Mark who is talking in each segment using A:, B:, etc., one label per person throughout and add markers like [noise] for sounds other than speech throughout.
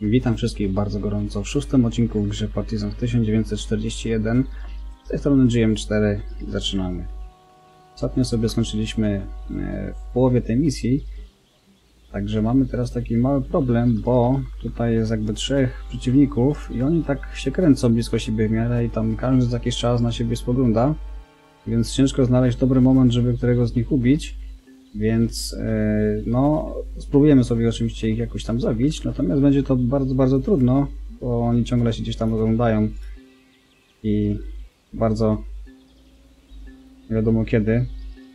A: Witam wszystkich bardzo gorąco w szóstym odcinku w grze Partizan 1941. Z tej strony GM4 zaczynamy. Ostatnio sobie skończyliśmy e, w połowie tej misji. Także mamy teraz taki mały problem, bo tutaj jest jakby trzech przeciwników i oni tak się kręcą blisko siebie w miarę i tam każdy za jakiś czas na siebie spogląda. Więc ciężko znaleźć dobry moment, żeby którego z nich ubić. Więc e, no, spróbujemy sobie oczywiście ich jakoś tam zabić, natomiast będzie to bardzo, bardzo trudno, bo oni ciągle się gdzieś tam oglądają i bardzo nie wiadomo kiedy.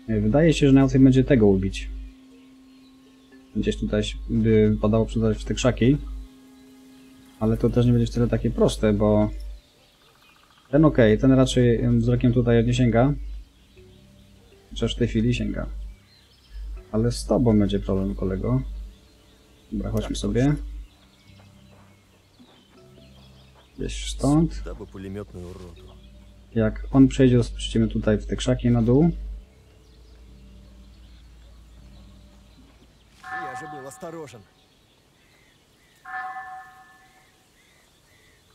A: E, Wydaje się, że najłatwiej będzie tego ubić. Gdzieś tutaj by wypadało przydać w te krzaki, ale to też nie będzie wcale takie proste, bo ten ok, ten raczej em, wzrokiem tutaj nie sięga, chociaż w tej chwili sięga. Ale z tobą będzie problem, kolego. Dobra, chodźmy sobie. Gdzieś stąd. Jak on przejdzie, spuścimy tutaj w te krzaki na dół.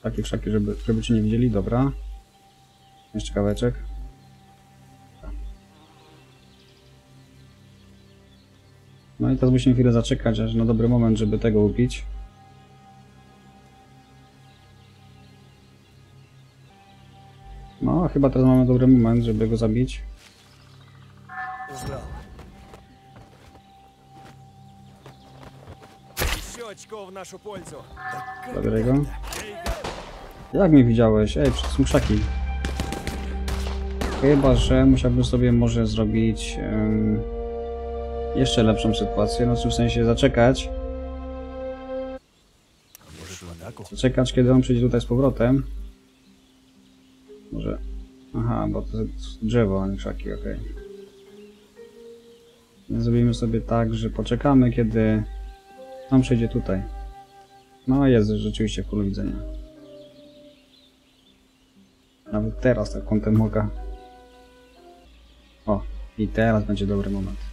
A: Takie krzaki, żeby, żeby cię nie widzieli, dobra. Jeszcze kaweczek. Teraz musimy chwilę zaczekać, aż na dobry moment, żeby tego upić. No, chyba teraz mamy dobry moment, żeby go zabić. Zabieraj go. Jak mnie widziałeś? Ej, przez muszaki. Chyba, że musiałbym sobie może zrobić jeszcze lepszą sytuację, no w sensie zaczekać. Zaczekać, kiedy on przyjdzie tutaj z powrotem. Może... Aha, bo to jest drzewo, a nie krzaki, okej. Okay. Więc zrobimy sobie tak, że poczekamy, kiedy on przyjdzie tutaj. No jest rzeczywiście w polu widzenia. Nawet teraz tak kątem oka. O, i teraz będzie dobry moment.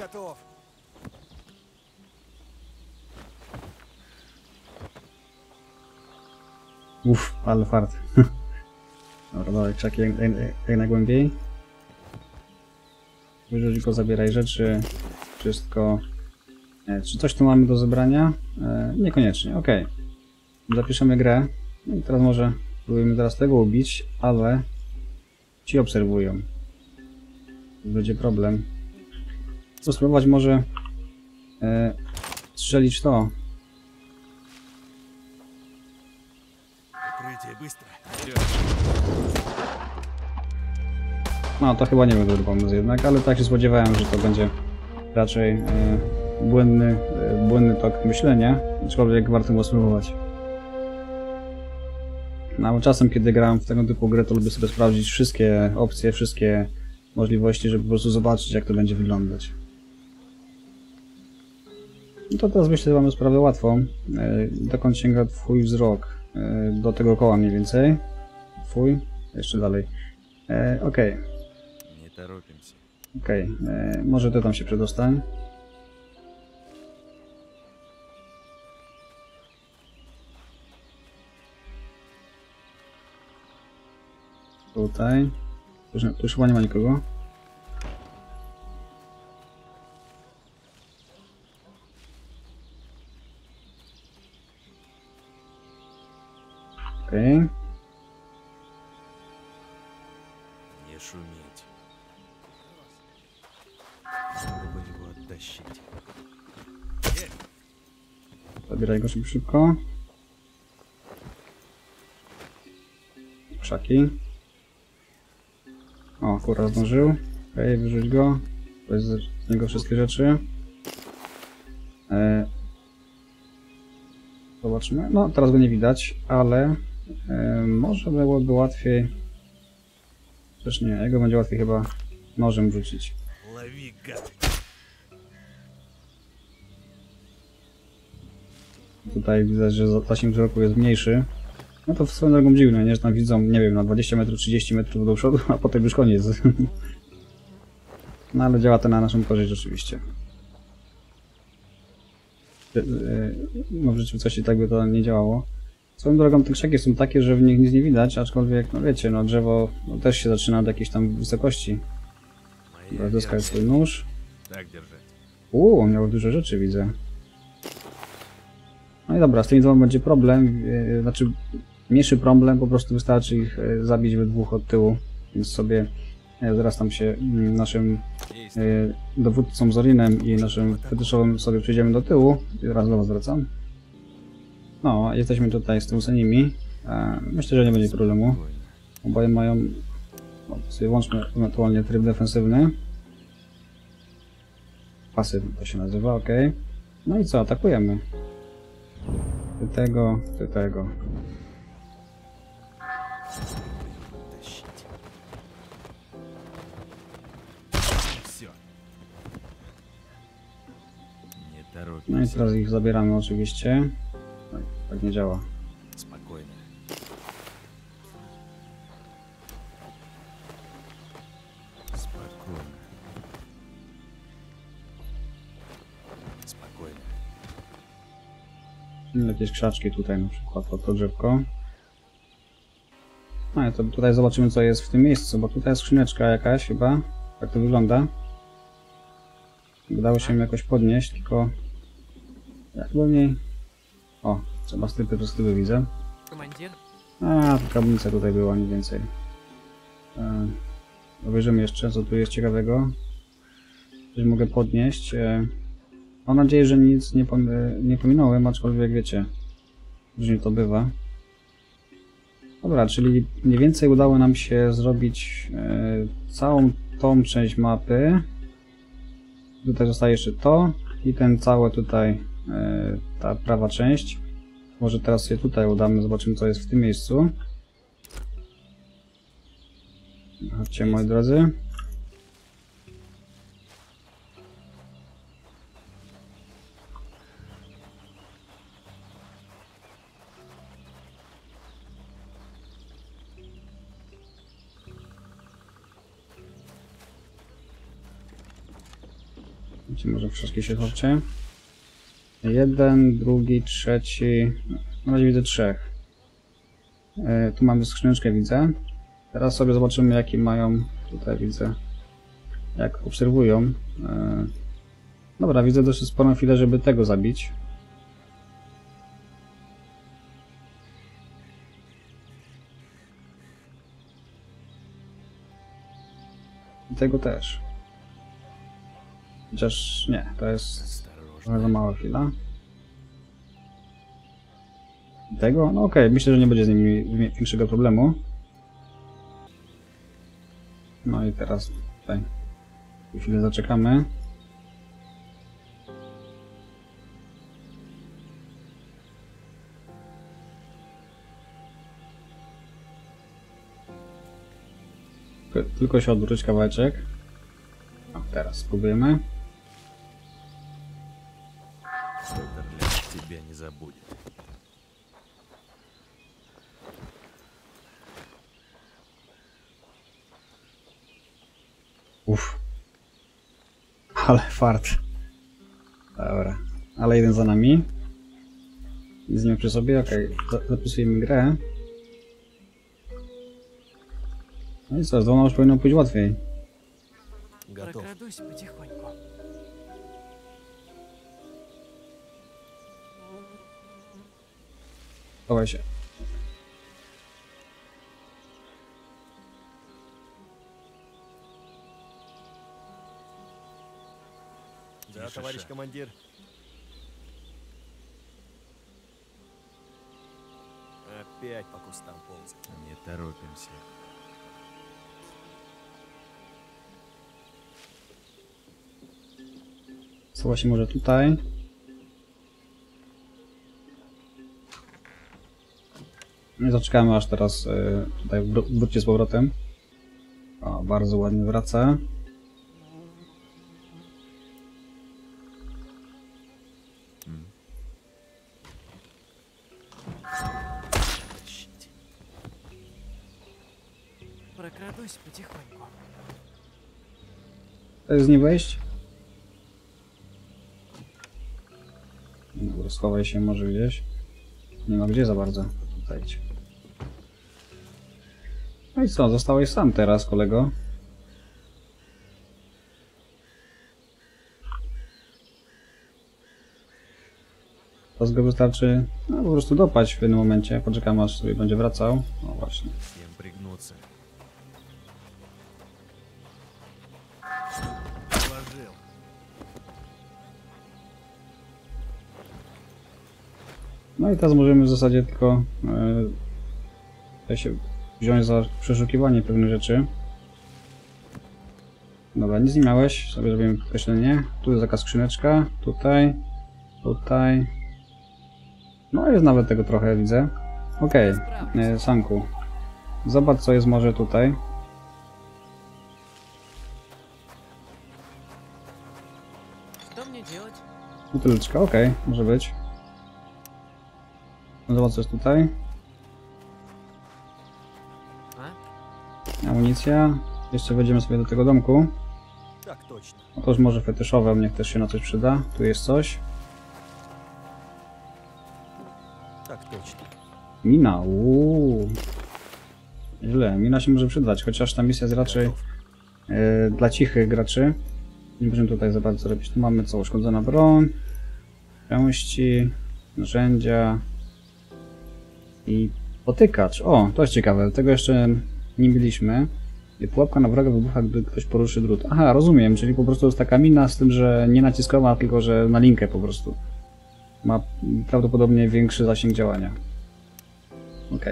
B: готов.
A: Uff, ale fart. [laughs] Dobra, dawaj krzaki jak, jak, jak najgłębiej. Wyrzuć go, zabieraj rzeczy. Wszystko. E, czy coś tu mamy do zebrania? E, niekoniecznie, ok. Zapiszemy grę. No i teraz może próbujemy teraz tego ubić, ale ci obserwują. Będzie problem. Co spróbować może e, strzelić to. No to chyba nie był pomysł jednak, ale tak się spodziewałem, że to będzie raczej e, błędny, e, błędny tok myślenia, aczkolwiek warto było spróbować. No, czasem, kiedy gram w tego typu grę, to lubię sobie sprawdzić wszystkie opcje, wszystkie możliwości, żeby po prostu zobaczyć, jak to będzie wyglądać. To teraz myślę, że mamy sprawę łatwą. E, dokąd sięga twój wzrok? E, do tego koła mniej więcej. Twój? Jeszcze dalej. E, Okej.
B: Okay. Nie tarupim się.
A: Okej, okay. może ty tam się przedostań. Tutaj. Tu już chyba nie ma nikogo. Okej.
B: Не шуметь. Надо бы его оттащить.
A: Zabieraj go szybko, szybko. Krzaki. O, kurwa zdążył. Okej, wyrzuć go. Weź z z niego wszystkie rzeczy. E... Zobaczymy. No, teraz go nie widać, ale e, E, może byłoby łatwiej... Też nie, jego będzie łatwiej chyba nożem rzucić. Tutaj widać, że zasięg wzroku jest mniejszy. No to w swoją drogą dziwne, nie? Że tam widzą, nie wiem, na 20 metrów, 30 metrów do przodu, a potem już koniec. [laughs] No ale działa to na naszą korzyść oczywiście. E, e, no w rzeczywistości tak by to nie działało. Swoją drogą te krzaki są takie, że w nich nic nie widać, aczkolwiek, no wiecie, no drzewo no, też się zaczyna od jakiejś tam wysokości.
B: Rozzyskaj
A: swój nóż.
B: Tak, dzierżę.
A: Uuu, miał dużo rzeczy, widzę. No i dobra, z tymi dwoma będzie problem, e, znaczy mniejszy problem, po prostu wystarczy ich e, zabić we dwóch od tyłu, więc sobie e, zaraz tam się mm, naszym dowódcą Zorinem i naszym fetyszowym sobie przejdziemy do tyłu. Raz do was wracam. No, jesteśmy tutaj z Tymsonimi. E, myślę, że nie będzie problemu. Oboje mają... No, sobie włączmy ewentualnie tryb defensywny. Pasywny to się nazywa, ok. No i co, atakujemy. Ty tego, ty tego. No i teraz ich zabieramy oczywiście. Tak nie działa.
B: Spokojnie. Spokojnie. Spokojnie.
A: Jakieś krzaczki tutaj na przykład pod to. No i to tutaj zobaczymy co jest w tym miejscu, bo tutaj jest skrzyneczka jakaś chyba. Tak to wygląda. Udało się ją jakoś podnieść, tylko jak do niej... O, Trzeba z tej perspektywy widzę. A, taka tutaj była, nie więcej. E, obejrzymy jeszcze, co tu jest ciekawego. Coś mogę podnieść. E, mam nadzieję, że nic nie, pom e, nie pominąłem, aczkolwiek wiecie, różnie to bywa. Dobra, czyli mniej więcej udało nam się zrobić e, całą tą część mapy. Tutaj zostaje jeszcze to i ten cały tutaj, e, ta prawa część. Może teraz się tutaj udamy, zobaczymy co jest w tym miejscu. Chodźcie moi drodzy. Chodźcie, może wszystkie się chodźcie. Jeden, drugi, trzeci. Na razie widzę trzech. E, tu mamy skrzyneczkę, widzę. Teraz sobie zobaczymy, jaki mają. Tutaj widzę. Jak obserwują. E, dobra, widzę dosyć sporą chwilę, żeby tego zabić. I tego też. Chociaż nie, to jest może za mała chwila. Tego? No okej, okay. myślę, że nie będzie z nimi większego problemu. No i teraz tutaj chwilę zaczekamy. Tylko się odwróć kawałeczek. O, teraz spróbujemy. ale fart. Dobra, ale jeden za nami. Z nią przy sobie, okej, okay. zapisujemy grę. No i co, z dwoma już powinno pójść łatwiej.
C: Gotów.
A: Chowaj się.
D: Да,
B: Тише,
D: товарищ
B: ша.
D: командир. Опять по кустам ползать.
B: Не торопимся.
A: Schowa się może tutaj. No i zaczekamy aż teraz y, tutaj wró- wróci z powrotem. O, bardzo ładnie wraca. Tak z niej wejść? Dobra, schowaj się może gdzieś. Nie ma gdzie za bardzo. Zejdź. No i co, zostałeś sam teraz, kolego. To go wystarczy no, po prostu dopać w pewnym momencie. Poczekam aż sobie będzie wracał. No właśnie. No i teraz możemy w zasadzie tylko e, się wziąć za przeszukiwanie pewnych rzeczy. Dobra, nic nie miałeś, sobie zrobimy podkreślenie. Tu jest taka skrzyneczka, tutaj, tutaj. No jest nawet tego trochę, widzę. Okej, okay. Sanku. Zobacz co jest może tutaj. Buteleczka, okej, okay, może być. No Zobacz co jest tutaj.
C: А?
A: Amunicja. Jeszcze wejdziemy sobie do tego domku.
D: Так точно.
A: Otóż może fetyszowe, mnie też się na coś przyda. Tu jest coś.
D: Так точно.
A: Mina, uuu. Źle, mina się może przydać, chociaż ta misja jest raczej e, dla cichych graczy. Nie będziemy tutaj za bardzo robić. Tu mamy co? Uszkodzona broń, części, narzędzia i potykacz. O, to jest ciekawe. Tego jeszcze nie mieliśmy. Pułapka na wroga wybucha, gdy ktoś poruszy drut. Aha, rozumiem, czyli po prostu jest taka mina z tym, że nie naciskowa, tylko że na linkę po prostu. Ma prawdopodobnie większy zasięg działania. Ok.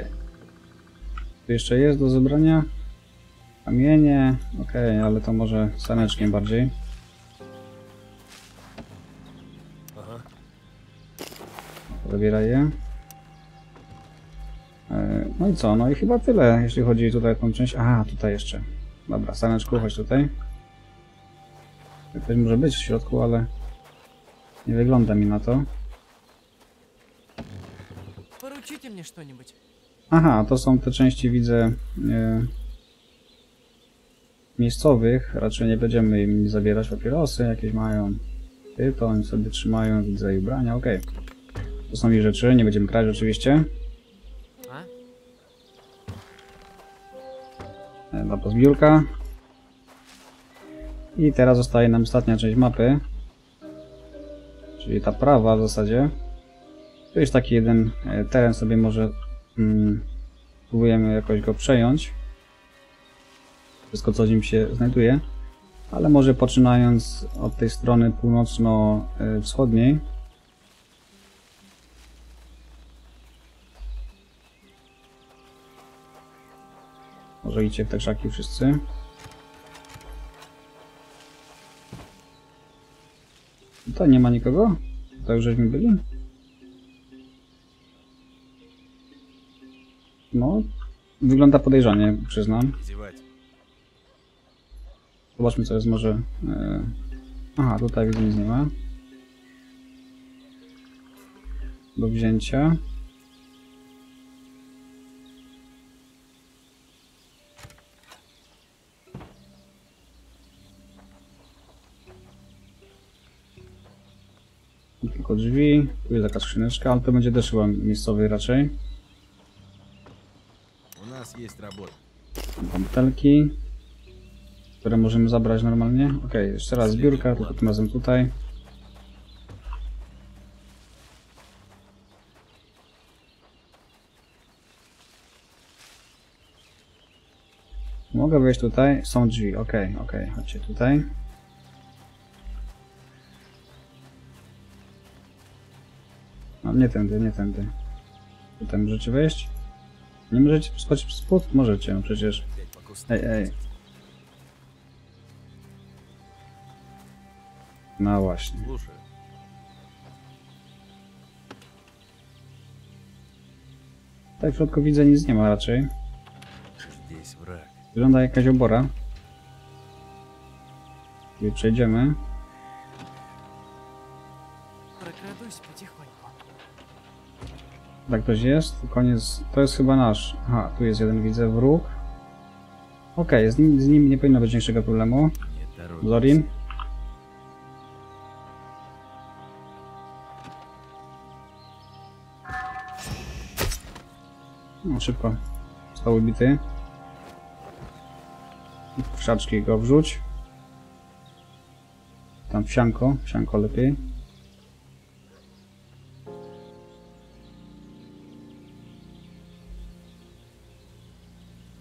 A: Tu jeszcze jest do zebrania. Kamienie. Ok, ale to może saneczkiem bardziej. Zabiera je. E, no i co? No i chyba tyle, jeśli chodzi tutaj o tą część. Aha, tutaj jeszcze. Dobra, staneczku, chodź tutaj. Ktoś może być w środku, ale nie wygląda mi na to. Aha, to są te części, widzę, e, miejscowych. Raczej nie będziemy im zabierać papierosy, jakieś mają. Ty to oni sobie trzymają, widzę i ubrania, okej. Okay. To są ich rzeczy, nie będziemy kraść oczywiście. E, Dobra, zbiórka. I teraz zostaje nam ostatnia część mapy. Czyli ta prawa w zasadzie. Tu jest taki jeden e, teren, sobie może mm, próbujemy jakoś go przejąć. Wszystko co w nim się znajduje. Ale może poczynając od tej strony północno-wschodniej. Użyjcie te krzaki wszyscy. To nie ma nikogo? To już żeśmy byli? No, wygląda podejrzanie, przyznam. Zobaczmy co jest może... E, aha, tutaj nic nie ma. Do wzięcia. tylko drzwi. Tu jest skrzyneczka, ale to będzie też chyba miejscowy raczej.
B: U nas jest
A: robota. Butelki, które możemy zabrać normalnie. Ok, jeszcze raz biurka, tylko tym razem tutaj. Mogę wejść tutaj, są drzwi, ok, ok, chodźcie tutaj. No nie tędy, nie tędy. Wy tam możecie wejść? Nie możecie wskoczyć w spód? Możecie, no przecież. Ej, ej. No właśnie. Tutaj w środku widzę nic nie ma raczej. Wygląda jakaś obora. Gdzie przejdziemy. tak to jest, koniec, to jest chyba nasz. Aha, tu jest jeden, widzę, wróg. Okej, okay, z, nim, z nim nie powinno być większego problemu. Zorin. No, szybko. Został ubity. W go wrzuć. Tam wsianko, wsianko lepiej.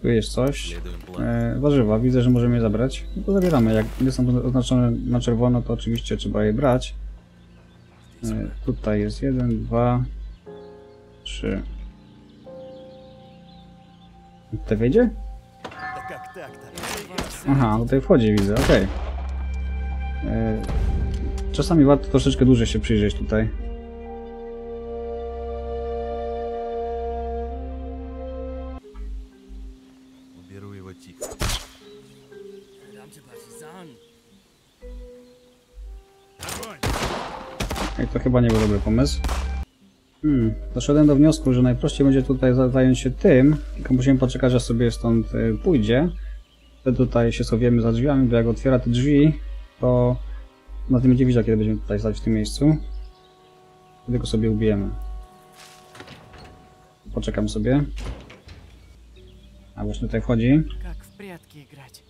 A: Tu jest coś. E, warzywa, widzę, że możemy je zabrać. No to zabieramy. Jak nie są oznaczone na czerwono, to oczywiście trzeba je brać. E, tutaj jest jeden, dwa, trzy.
D: Te wiedzie?
A: Aha, no tutaj wchodzi, widzę, okej. Okay. Czasami warto troszeczkę dłużej się przyjrzeć tutaj. chyba nie był dobry pomysł. Hmm, doszedłem do wniosku, że najprościej będzie tutaj zająć się tym, tylko musimy poczekać, aż sobie stąd e, pójdzie. Wtedy tutaj się schowiemy za drzwiami, bo jak otwiera te drzwi, to na tym będzie widział, kiedy będziemy tutaj stać w tym miejscu. Wtedy go sobie ubijemy. Poczekam sobie. A właśnie tutaj wchodzi.
C: Jak w grać.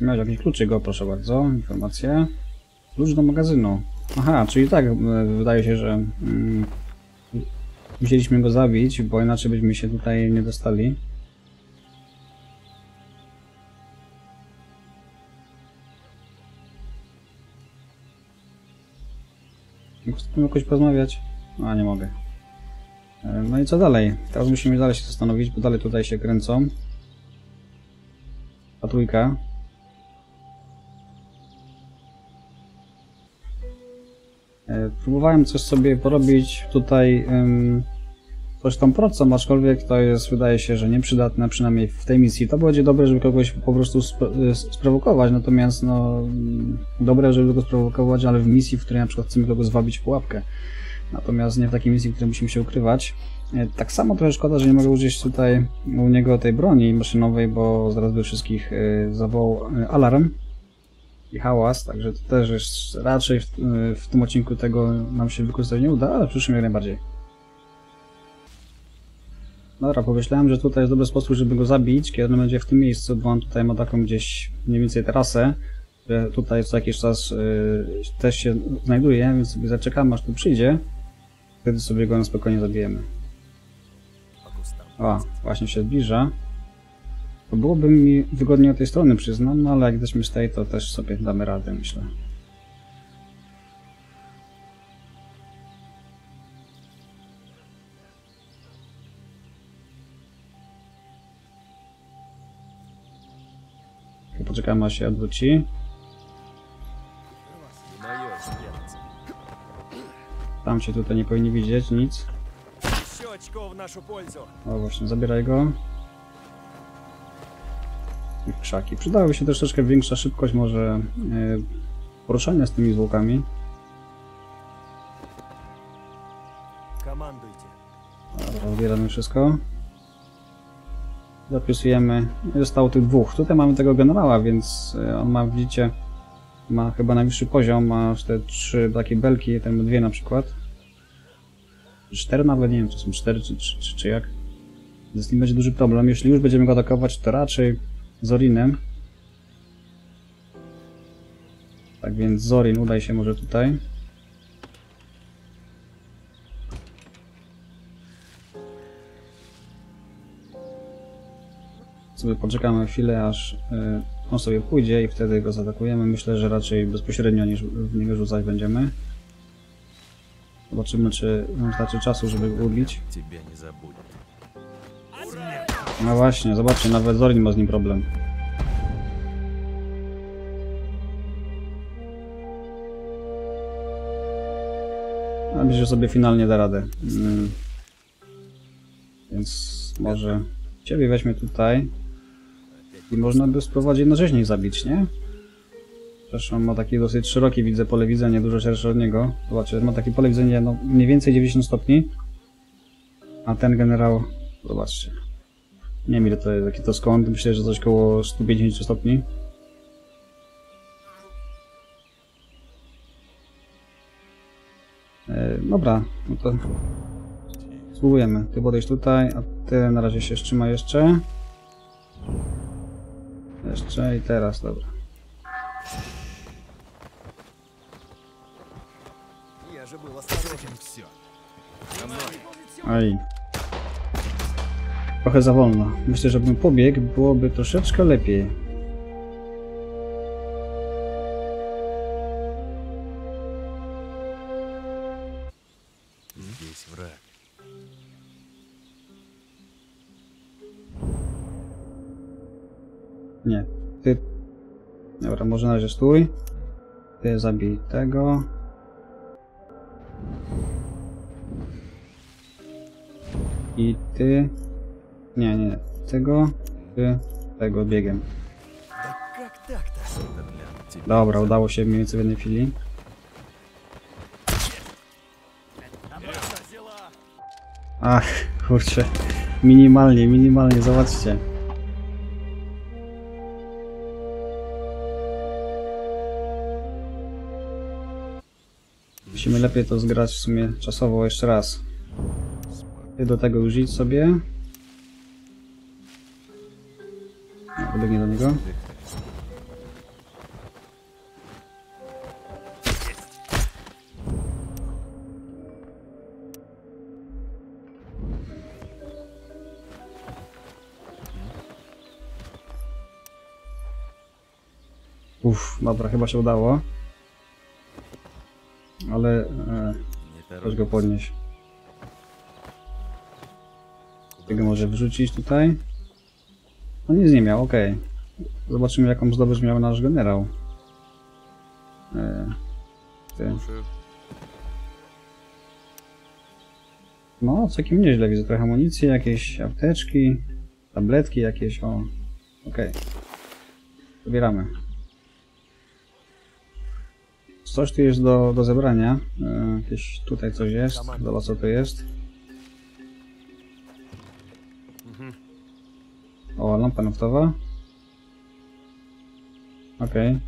A: Miałeś jakiś kluczyk, proszę bardzo, informacje. Klucz do magazynu. Aha, czyli tak, e, wydaje się, że mm, musieliśmy go zabić, bo inaczej byśmy się tutaj nie dostali. Mógł z tym jakoś porozmawiać? A, nie mogę. E, No i co dalej? Teraz musimy dalej się zastanowić, bo dalej tutaj się kręcą. Ta trójka. Próbowałem coś sobie porobić tutaj coś tam procą, aczkolwiek to jest, wydaje się, że nieprzydatne, przynajmniej w tej misji. To będzie dobre, żeby kogoś po prostu spro y, sprowokować, natomiast no, dobre, żeby go sprowokować, ale w misji, w której na przykład chcemy kogoś zwabić pułapkę. Natomiast nie w takiej misji, w której musimy się ukrywać. E, Tak samo trochę szkoda, że nie mogę użyć tutaj u niego tej broni maszynowej, bo zaraz by wszystkich zawołał alarm taki hałas, także to też jest raczej w, w tym odcinku tego nam się wykorzystać nie uda, ale w przyszłym jak najbardziej. Dobra, pomyślałem, że tutaj jest dobry sposób, żeby go zabić, kiedy on będzie w tym miejscu, bo on tutaj ma taką gdzieś mniej więcej trasę, że tutaj co jakiś czas yy, też się znajduje, więc sobie zaczekamy aż tu przyjdzie. Wtedy sobie go na spokojnie zabijemy. O, właśnie się zbliża. To byłoby mi wygodniej od tej strony, przyznam, no ale jak jesteśmy z tej, to też sobie damy radę, myślę. Poczekamy aż się odwróci. Tam się tutaj nie powinni widzieć nic. O właśnie, zabieraj go krzaki. Przydałaby się troszeczkę większa szybkość może e, poruszania z tymi zwłokami. Zbieramy wszystko. Zapisujemy. Zostało tych dwóch. Tutaj mamy tego generała, więc e, on ma, widzicie, ma chyba najwyższy poziom, ma te trzy takie belki, ten dwie na przykład. Cztery nawet, nie wiem, czy są cztery, czy, czy, czy, czy jak. Więc z nim będzie duży problem. Jeśli już będziemy go atakować, to raczej Zorinem. Tak więc Zorin, udaj się może tutaj. Sobie poczekamy chwilę, aż e, on sobie pójdzie i wtedy go zaatakujemy. Myślę, że raczej bezpośrednio niż w niego rzucać będziemy. Zobaczymy, czy wystarczy czasu, żeby go ubić.
B: Ciebie nie.
A: No właśnie, zobaczcie, nawet Zorin ma z nim problem. A myślę, że sobie finalnie da radę. Mm. Więc może ciebie weźmie tutaj i można by spróbować jednocześnie zabić, nie? On ma takie dosyć szerokie, widzę, pole widzenia, dużo szersze od niego. Zobaczcie, ma takie pole widzenia, no mniej więcej 90 stopni. A ten generał, zobaczcie. Nie wiem ile to jest, jaki to skąd, myślę, że coś koło 150 stopni. E, dobra, no to spróbujemy. Ty podejdź tutaj, a ty na razie się wstrzymaj jeszcze. Jeszcze i teraz, dobra.
D: Я
A: Trochę za wolno. Myślę, że bym pobiegł, byłoby troszeczkę lepiej. Nie, ty... Dobra, może na razie stój. Ty zabij tego. I ty... Nie, nie, tego czy tego biegiem. Dobra, udało się mniej więcej w jednej chwili. Ach, kurczę. Minimalnie, minimalnie, zobaczcie. Musimy lepiej to zgrać w sumie czasowo jeszcze raz. Do tego użyć sobie. Pobiegnie do niego. Uff, dobra, chyba się udało. Ale... E, też go podnieść. Tego może wrzucić tutaj. No nic nie miał, okej. Okay. Zobaczymy jaką zdobycz miał nasz generał. Eee, ty. No, całkiem nieźle widzę. Trochę amunicji, jakieś apteczki, tabletki jakieś, o. Okej. Okay. Coś tu jest do, do zebrania. Eee, jakieś tutaj coś jest. Zobacz co to jest. Lampa naftowa. Okej.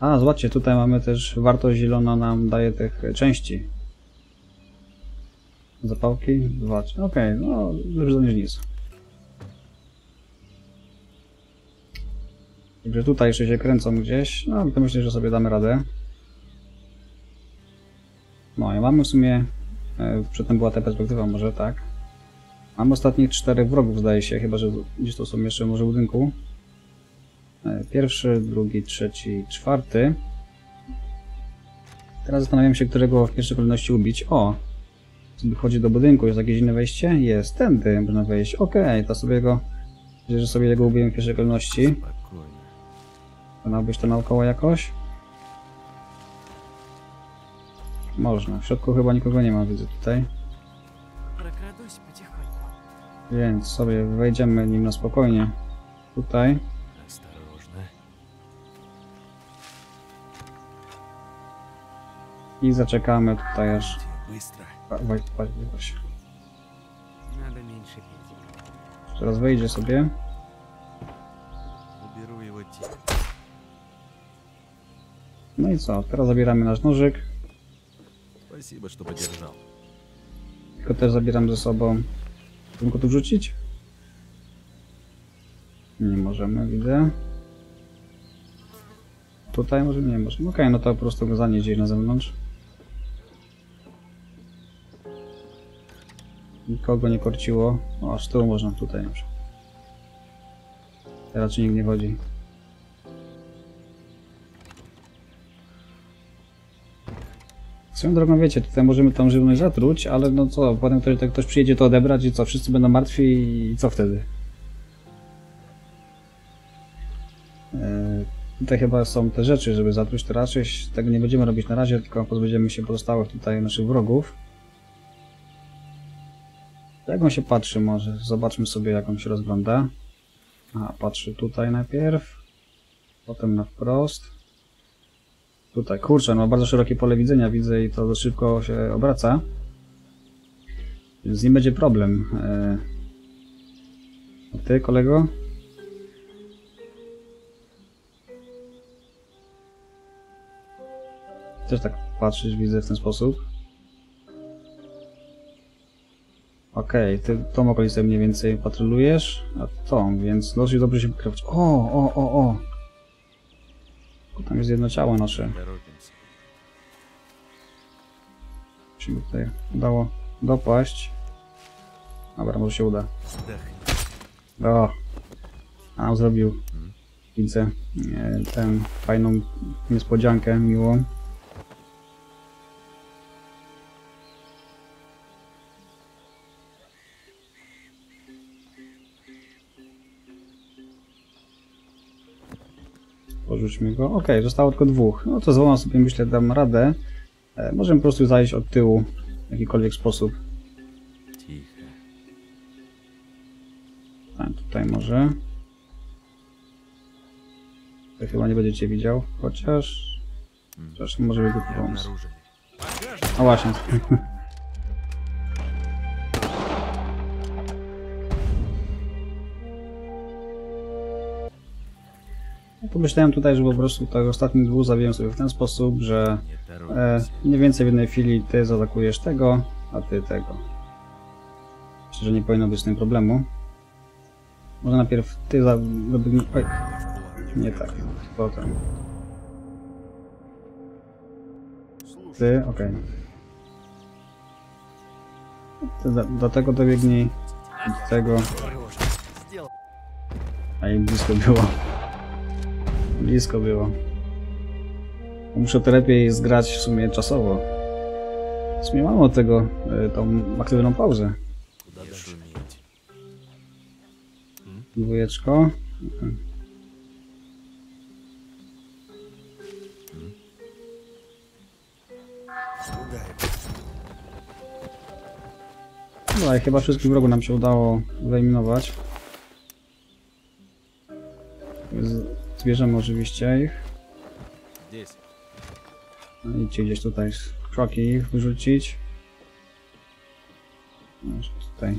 A: A, zobaczcie, tutaj mamy też wartość zielona nam daje tych części. Zapałki? Trzy. Okej, no lepsze niż nic. Także tutaj jeszcze się kręcą gdzieś, no to myślę, że sobie damy radę. No i mamy w sumie, e, przedtem była ta perspektywa może, tak. Mam ostatnich czterech wrogów, zdaje się, chyba że gdzieś to są jeszcze może w budynku. E, pierwszy, drugi, trzeci, czwarty. Teraz zastanawiam się, którego w pierwszej kolejności ubić. O! Sobie chodzi do budynku, jest jakieś inne wejście? Jest, tędy można wejść. Okej, okay, to sobie go... Myślę, że sobie jego ubiłem w pierwszej kolejności.
B: Można
A: być to naokoło jakoś? Można. W środku chyba nikogo nie ma, widzę tutaj. Więc sobie wejdziemy nim na spokojnie. Tutaj. I zaczekamy tutaj aż...
C: Wejdzie, wejdzie.
A: Teraz wejdzie sobie. No i co? Teraz zabieramy nasz nożyk. Tylko też zabieram ze sobą Chcę go tu wrzucić? Nie możemy, widzę. Tutaj może nie możemy. Okej, no to po prostu go zanieść gdzieś na zewnątrz. Nikogo nie korciło. O, z tyłu można tutaj na przykład. Raczej nikt nie chodzi. Swoją drogą wiecie, tutaj możemy tą żywność zatruć, ale no co, potem ktoś, ktoś przyjedzie to odebrać i co, wszyscy będą martwi i co wtedy? Eee, tutaj chyba są te rzeczy, żeby zatruć, to raczej tego nie będziemy robić na razie, tylko pozbędziemy się pozostałych tutaj naszych wrogów. Jak on się patrzy może? Zobaczmy sobie jak on się rozgląda. A, patrzy tutaj najpierw. Potem na wprost. Tutaj, kurczę, no bardzo szerokie pole widzenia widzę i to szybko się obraca. Więc nie będzie problem. E, A ty, kolego? Też tak patrzysz, widzę w ten sposób. Okej, ty tą okolicę mniej więcej patrolujesz, a tą, więc dosyć dobrze się pokrywać. O, o, o, o! Tam jest jedno ciało nasze. Czy mi tutaj udało dopaść. Dobra, może się uda. O! A zrobił. Widzę. E, tę fajną niespodziankę miłą. Go. Ok, zostało tylko dwóch. No to z sobie myślę dam radę. E, możemy po prostu zajść od tyłu w jakikolwiek sposób.
B: A
A: tak, tutaj może. Tutaj chyba nie będziecie widział, chociaż... Chociaż może by go pomóc. A no właśnie. [laughs] Pomyślałem tutaj, że po prostu tak ostatnich dwóch zabiłem sobie w ten sposób, że e, mniej więcej w jednej chwili ty zaatakujesz tego, a ty tego. Myślę, że nie powinno być z tym problemu. Może najpierw ty za... Oj. Nie tak. Potem. Ty, okej. Okay. Do, do tego dobiegnij. Do tego. A im blisko było blisko było. Muszę to lepiej zgrać w sumie czasowo. W sumie mam od tego e, tą aktywną pauzę. Dwójeczko. No i chyba wszystkich wrogów nam się udało wyeliminować. Zbierzemy oczywiście ich. No, idźcie gdzieś tutaj kroki ich wyrzucić. Może tutaj.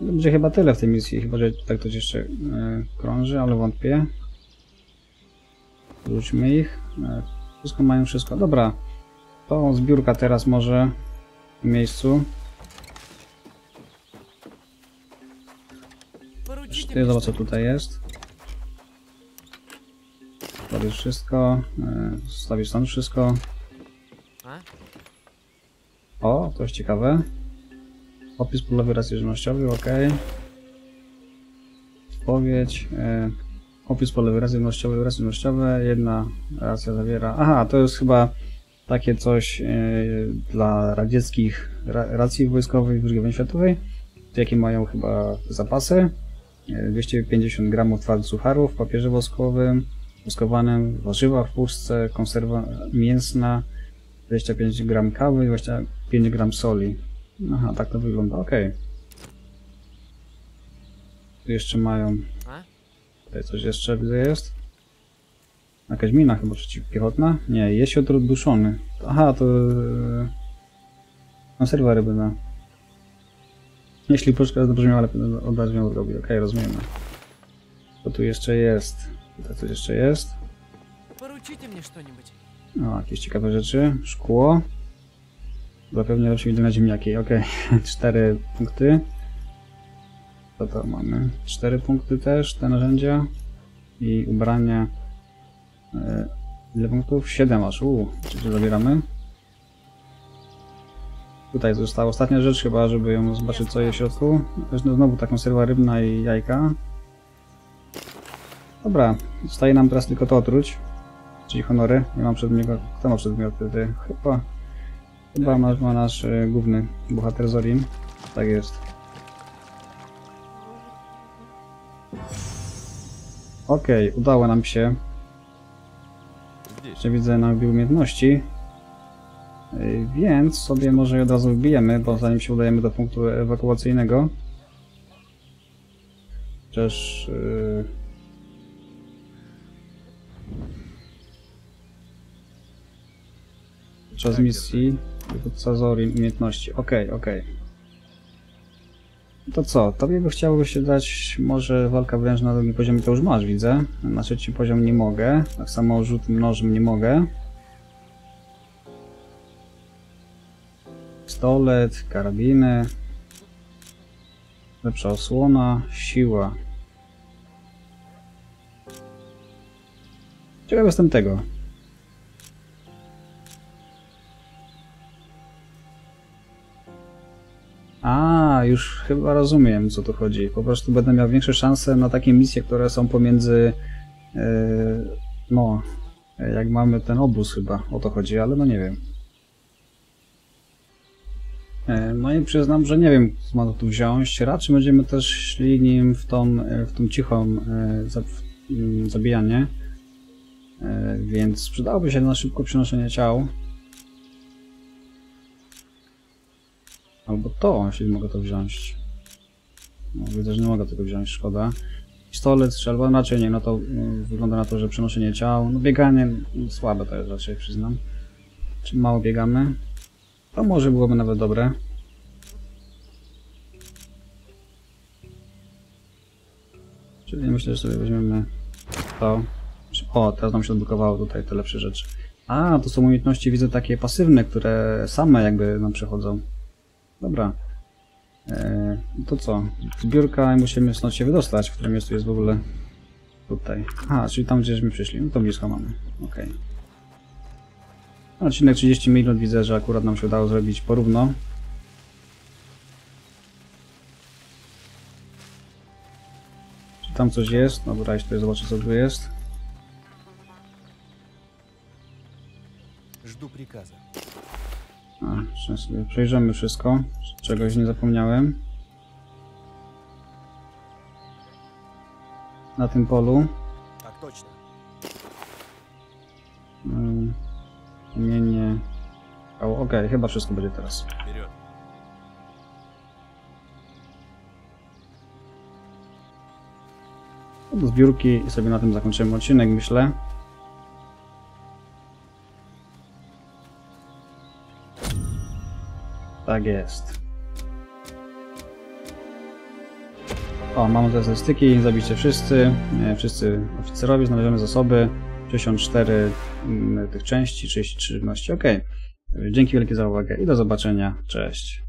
A: Będzie chyba tyle w tej misji, chyba że tak ktoś jeszcze e, krąży, ale wątpię. Wróćmy ich. E, wszystko mają wszystko. Dobra. To zbiórka teraz może w miejscu. Ty zobacz co tutaj jest. Powiesz wszystko. E, zostawisz tam wszystko. O, to jest ciekawe. Opis polowy raz żywnościowy, ok. Odpowiedź. E, opis polowy raz żywnościowy, raz żywnościowe. Jedna racja zawiera... Aha, to jest chyba takie coś e, dla radzieckich ra racji wojskowych w II światowej. Jakie mają chyba zapasy. E, 250 gramów twardych sucharów w papierze woskowym, woskowanym, warzywa w puszce, konserwa mięsna, 25 gram kawy, 25 gram soli. Aha, tak to wygląda, okej. Tu jeszcze mają... Tutaj coś jeszcze widzę jest. Jakaś mina chyba przeciwpiechotna? Nie, jesiot duszony. Aha, to... e, Konserwa rybna. Jeśli puszka zabrzmiała lepiej, no, od razu ją zrobi. Okej, okay, rozumiemy. Co tu jeszcze jest? Co tu jeszcze jest? O, jakieś ciekawe rzeczy. Szkło. Zapewne lepsze widzę na ziemniaki. Okej, okay. [laughs] cztery punkty. Co to mamy? Cztery punkty też, te narzędzia. I ubranie. E, ile punktów? Siedem aż. Uuu, czy zabieramy? Tutaj została ostatnia rzecz chyba, żeby ją zobaczyć co jest w środku. Znowu ta konserwa rybna i jajka. Dobra, zostaje nam teraz tylko to otruć. Czyli honory. Nie mam przedmiotu. Kto ma przedmioty? Ty? Chyba. Chyba ma, ma nasz y, główny bohater Zorin. Tak jest. Okej, udało nam się. Jeszcze widzę na umiejętności. E, Więc sobie może od razu wbijemy, bo zanim się udajemy do punktu ewakuacyjnego. Chociaż... e, podczas misji dowódca Zorin umiejętności. Okej, okej. To co? Tobie by chciało się dać może walka wręcz na drugim poziomie, to już masz, widzę. Na trzeci poziom nie mogę. Tak samo rzut nożem nie mogę. Pistolet, karabiny. Lepsza osłona, siła. Ciekaw jestem tego. A, już chyba rozumiem, co tu chodzi. Po prostu będę miał większe szanse na takie misje, które są pomiędzy. Yy, no, jak mamy ten obóz, chyba o to chodzi, ale no nie wiem. E, No i przyznam, że nie wiem, co ma tu wziąć. Raczej będziemy też szli nim w tą, e, w tą cichą e, za- w- m, zabijanie. Więc przydałoby się na szybko przenoszenie ciał. Albo to, jeśli mogę to wziąć. No, widzę, że nie mogę tego wziąć, szkoda. Pistolet, strzelba, raczej nie, no to mm, wygląda na to, że przenoszenie ciał. No bieganie, mm, słabe to jest raczej, przyznam. Czy mało biegamy? To może byłoby nawet dobre. Czyli myślę, że sobie weźmiemy to. O, teraz nam się odblokowało tutaj te lepsze rzeczy. A, to są umiejętności, widzę, takie pasywne, które same jakby nam przechodzą. Dobra. Eee, to co? Zbiórka i musimy stąd się wydostać, w którym miejscu jest w ogóle tutaj. A, czyli tam gdzieśmy przyszli. No to blisko mamy. Okej. Odcinek 30 minut widzę, że akurat nam się udało zrobić porówno. Czy tam coś jest? Dobra, jeszcze tutaj zobaczę co tu jest.
D: Жду приказа.
A: A, jeszcze sobie przejrzymy wszystko. czy Czegoś nie zapomniałem. Na tym polu.
D: Так точно.
A: Nie, nie. O, okej, okay, chyba wszystko będzie teraz. Do zbiórki i sobie na tym zakończymy odcinek, myślę. Tak jest. O, mamy te statystyki, zabicie wszyscy, wszyscy oficerowie, znalezione zasoby. 64 mm, tych części, 33 ok. Dzięki wielkie za uwagę i do zobaczenia, cześć.